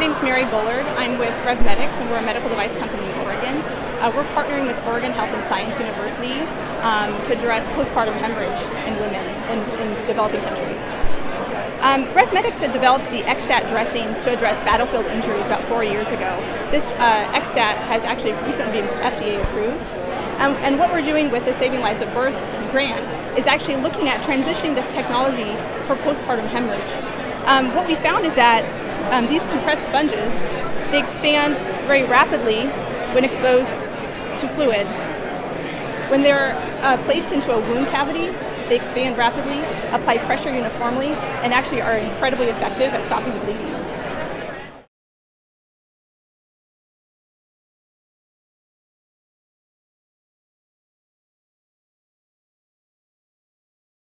name is Mary Bullard. I'm with RevMedx, and we're a medical device company in Oregon. Uh, we're partnering with Oregon Health and Science University um, to address postpartum hemorrhage in women in, in developing countries. Um, RevMedx had developed the XSTAT dressing to address battlefield injuries about four years ago. This uh, XSTAT has actually recently been FDA approved. Um, and what we're doing with the Saving Lives at Birth grant is actually looking at transitioning this technology for postpartum hemorrhage. Um, what we found is that um, these compressed sponges, they expand very rapidly when exposed to fluid. When they're uh, placed into a wound cavity, they expand rapidly, apply pressure uniformly, and actually are incredibly effective at stopping bleeding.